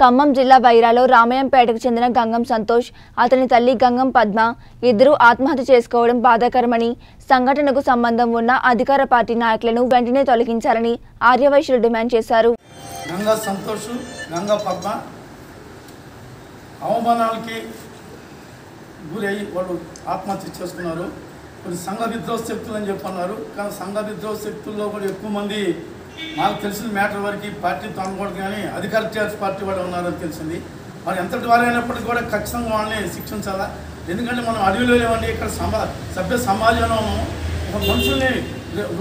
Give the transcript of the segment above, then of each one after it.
ఖమ్మం జిల్లా బైరాలో రామయంపేటకు చెందిన గంగం సంతోష్ అతని తల్లి గంగం పద్మ ఇద్దరూ ఆత్మహత్య చేసుకోవడం బాధాకరమని సంఘటనకు సంబంధం ఉన్న అధికార పార్టీ నాయకులను వెంటనే తొలగించాలని ఆర్యవైశ్యులు డిమాండ్ చేశారు. గంగా సంతోష్ గంగా పద్మ అవమానాలకి గురయ్యి వాళ్ళు ఆత్మహత్య చేసుకున్నారు. కొన్ని సంఘ విద్రోహ శక్తులు అని చెప్పన్నారు. కానీ సంఘ విద్రోహ శక్తుల్లో కూడా ఎక్కువ మంది నాకు తెలిసిన మ్యాటర్ వరకు పార్టీతో అనకూడదు కానీ అధికార టీఆర్ఎస్ పార్టీ వాళ్ళు ఉన్నారని తెలిసింది. మరి ఎంతటి అయినప్పటికీ కూడా ఖచ్చితంగా వాళ్ళని శిక్షించాలా? ఎందుకంటే మనం అడవిలో లేవండి ఇక్కడ సమా సభ్య సమాజంలో ఒక మనుషుల్ని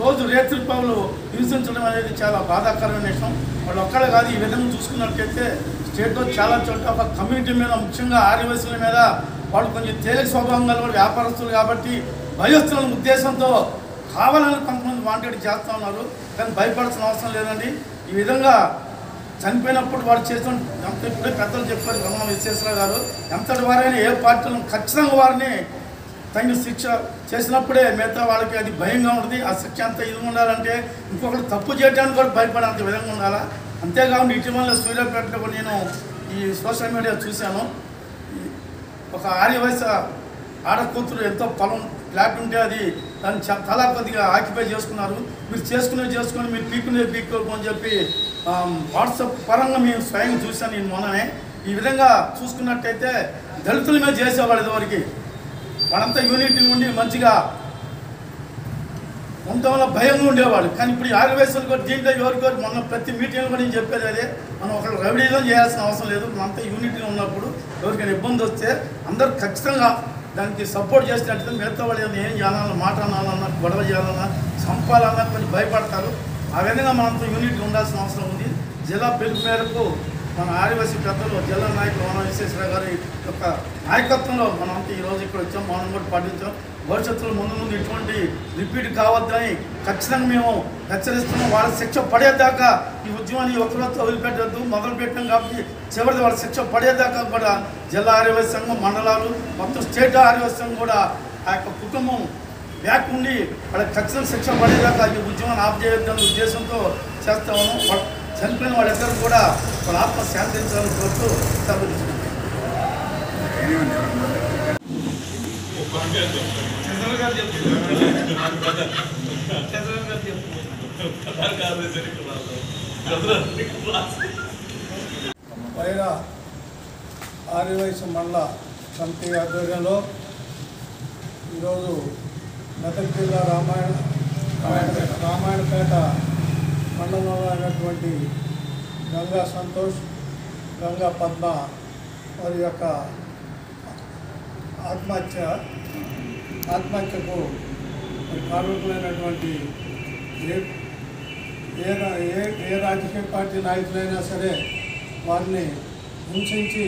రోజు రేత్రి పౌలు హింసించడం అనేది చాలా బాధాకరమైన విషయం. వాళ్ళు ఒక్కడే కాదు ఈ విధంగా చూసుకున్నట్లయితే స్టేట్లో చాలా చోట్ల ఒక కమ్యూనిటీ మీద ముఖ్యంగా ఆదివాసుల మీద వాళ్ళు కొంచెం తేలిక స్వభావం గల వాళ్ళు వ్యాపారస్తులు కాబట్టి భయస్తున్న ఉద్దేశంతో కావాలని కొంతమంది వాంటెడ్ చేస్తూ ఉన్నారు కానీ భయపడాల్సిన అవసరం లేదండి. ఈ విధంగా చనిపోయినప్పుడు వాడు చేసిన ఎంత ఇప్పుడే పెద్దలు చెప్పారు బ్రహ్మ విశ్వేశ్వర గారు. ఎంతటి వారైనా ఏ పార్టీలను ఖచ్చితంగా వారిని తగిన శిక్ష చేసినప్పుడే మిగతా వాళ్ళకి అది భయంగా ఉంటుంది ఆ శిక్ష అంత ఇది ఉండాలంటే ఇంకొకరు తప్పు చేయడానికి కూడా భయపడేంత విధంగా ఉండాలా? అంతేకాకుండా ఇటీవల సూర్యాపేటలో నేను ఈ సోషల్ మీడియా చూశాను. ఒక ఆర్యవయస ఆడ కూతురు ఎంతో పొలం ఫ్లాట్ ఉంటే అది దాన్ని చాలా కొద్దిగా ఆక్యుపై చేసుకున్నారు. మీరు చేసుకునేది చేసుకొని మీరు పీక్కునే పీక్కోకు అని చెప్పి వాట్సాప్ పరంగా మేము స్వయంగా చూశాను నేను మొన్ననే. ఈ విధంగా చూసుకున్నట్టయితే దళితుల మీద చేసేవాళ్ళు ఇదివరకు. వాళ్ళంతా యూనిటీ ఉండి మంచిగా ఉండటం వల్ల భయంగా ఉండేవాడు కానీ ఇప్పుడు ఆరు వయసులు కూడా దీంట్లో ఎవరికో మొన్న ప్రతి మీటింగ్ కూడా నేను చెప్పేది అదే. మనం ఒకరు రవిడీలో చేయాల్సిన అవసరం లేదు. మనంతా యూనిటీగా ఉన్నప్పుడు ఎవరికైనా ఇబ్బంది వస్తే అందరూ ఖచ్చితంగా దానికి సపోర్ట్ చేసినట్టు మిగతా వాళ్ళు ఏం చేయాలన్నా మాట అనాలన్నా గొడవ చేయాలన్నా చంపాలన్నా కొంచెం భయపడతారు. ఆ విధంగా మనంతా యూనిట్గా ఉండాల్సిన అవసరం ఉంది. జిల్లా పిలుపు మేరకు మన ఆదివాసీ పెద్దలు జిల్లా నాయకులు మన విశ్వేశ్వర గారు యొక్క నాయకత్వంలో మనమంతా ఈరోజు ఇక్కడ వచ్చాం మనం కూడా పాటించాం. భవిష్యత్తులో ముందు ముందు ఇటువంటి రిపీట్ కావద్దని ఖచ్చితంగా మేము హెచ్చరిస్తున్నాం. వాళ్ళ శిక్ష పడేదాకా ఈ ఉద్యమాన్ని ఒకరితో వదిలిపెట్టద్దు. మొదలు పెట్టాం కాబట్టి చివరిది వాళ్ళ శిక్ష పడేదాకా కూడా జిల్లా ఆదివాసీ సంఘం మండలాలు మొత్తం స్టేట్ ఆదివాసీ సంఘం కూడా ఆ యొక్క కుటుంబం బ్యాక్ ఉండి వాళ్ళకి ఖచ్చితంగా శిక్ష పడేదాకా ఈ ఉద్యమాన్ని ఆపజేయొద్దనే ఉద్దేశంతో చేస్తాము ఉన్నాం. చనిపోయిన వాళ్ళిద్దరు కూడా వాళ్ళ ఆత్మ శాంతించాలని కోరుతూ సెలవు పైన ఆర్యవైశ్య మండల సమితి ఆధ్వర్యంలో ఈరోజు మెదక్ జిల్లా రామాయణ రామాయణ- రామాయణపేట మండలంలో అయినటువంటి గంగా సంతోష్ గంగా పద్మ వారి యొక్క ఆత్మహత్య ఆత్మహత్యకు కారణమైనటువంటి ఏ ఏ రా- ఏ ఏ రాజకీయ పార్టీ నాయకులైనా సరే వారిని హింసించి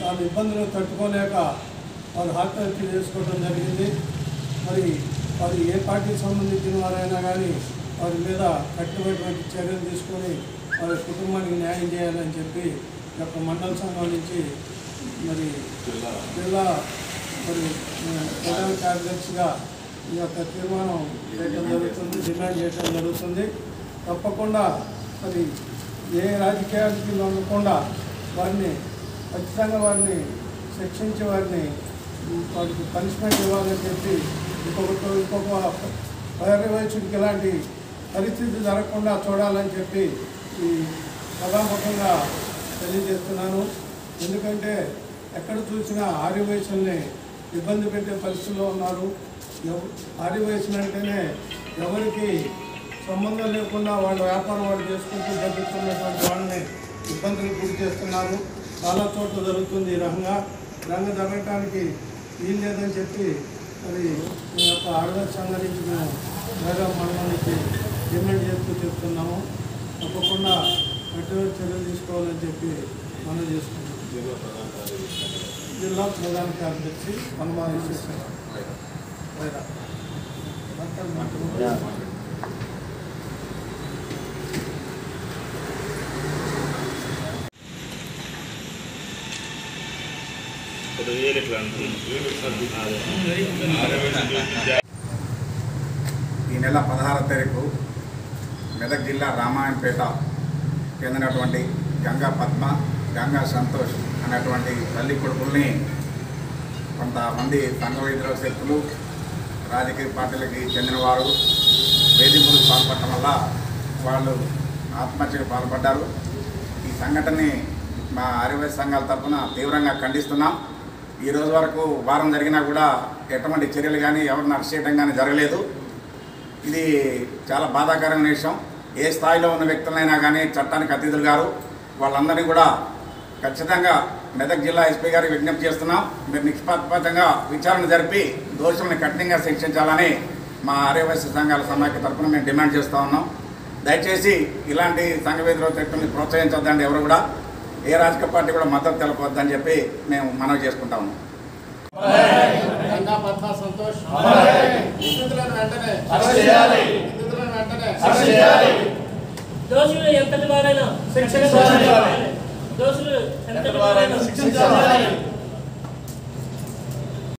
వాళ్ళ ఇబ్బందులు తట్టుకోలేక వారు ఆత్మహత్య చేసుకోవడం జరిగింది. మరి వారు ఏ పార్టీకి సంబంధించిన వారైనా కానీ వారి మీద కట్టుబడినటువంటి చర్యలు తీసుకొని వారి కుటుంబానికి న్యాయం చేయాలని చెప్పి యొక్క మండల సంఘం నుంచి మరి జిల్లా మరి ప్రధాన కార్యదర్శిగా ఈ యొక్క తీర్మానం చేయడం జరుగుతుంది డిమాండ్ చేయడం జరుగుతుంది. తప్పకుండా మరి ఏ రాజకీయానికి లొంగకుండా వారిని ఖచ్చితంగా వారిని శిక్షించి వారిని వారికి పనిష్మెంట్ ఇవ్వాలని చెప్పి ఇంకొక ఇంకొక పర్యవేక్షకుడికి ఇలాంటి పరిస్థితి జరగకుండా చూడాలని చెప్పి ఈ సభాముఖంగా తెలియజేస్తున్నాను. ఎందుకంటే ఎక్కడ చూసినా ఆర్యవయసుల్ని ఇబ్బంది పెట్టే పరిస్థితిలో ఉన్నారు. ఎవ- ఆర్యవయసులు అంటేనే ఎవరికి సంబంధం లేకుండా వాళ్ళ వ్యాపారం వాళ్ళు చేసుకుంటూ జరుగుతున్నటువంటి వాళ్ళని ఇబ్బందులు గురి చేస్తున్నారు. చాలా చోట్ల జరుగుతుంది ఈ రంగ. రంగ జరగటానికి వీలు లేదని చెప్పి మరి మీ యొక్క ఆడవారి సంఘం నుంచి మేము మండలానికి డిమాండ్ చేస్తూ చెప్తున్నాము. తప్పకుండా కఠిన చర్యలు తీసుకోవాలని చెప్పి మనం చేసుకుంటున్నాం జిల్లా ప్రధాన కార్యదర్శి హనుమాన్ ఈ నెల పదహారవ తారీఖు మెదక్ జిల్లా రామాయణపేట చెందినటువంటి గంగా పద్మ గంగా సంతోష్ అనేటువంటి తల్లి కొడుకుల్ని కొంతమంది సంఘ విద్రోహ శక్తులు రాజకీయ పార్టీలకి చెందినవారు వేధింపులకు పాల్పడటం వల్ల వాళ్ళు ఆత్మహత్యకు పాల్పడ్డారు. ఈ సంఘటనని మా ఆర్యవైశ్య సంఘాల తరఫున తీవ్రంగా ఖండిస్తున్నాం. ఈ రోజు వరకు వారం జరిగినా కూడా ఎటువంటి చర్యలు కానీ ఎవరిని అరెస్ట్ చేయడం కానీ జరగలేదు. ఇది చాలా బాధాకరమైన విషయం. ఏ స్థాయిలో ఉన్న వ్యక్తులైనా కానీ చట్టానికి అతిథులు గారు వాళ్ళందరినీ కూడా ఖచ్చితంగా మెదక్ జిల్లా ఎస్పీ గారికి విజ్ఞప్తి చేస్తున్నాం. మీరు నిష్పక్షపాతంగా విచారణ జరిపి దోషులను కఠినంగా శిక్షించాలని మా ఆర్యవైశ్య సంఘాల సమాఖ్య తరఫున మేము డిమాండ్ చేస్తూ ఉన్నాం. దయచేసి ఇలాంటి సంఘ విద్రోహ శక్తుల్ని ప్రోత్సహించొద్దండి ఎవరు కూడా. ఏ రాజకీయ పార్టీ కూడా మద్దతు తెలపొద్దని చెప్పి మేము మనవి చేసుకుంటా ఉన్నాం. సంతోష్ వెంటనే దోషులు ఎంతటి వారైనా శిక్షించాలి. దోషులు ఎంత శిక్షించాలి?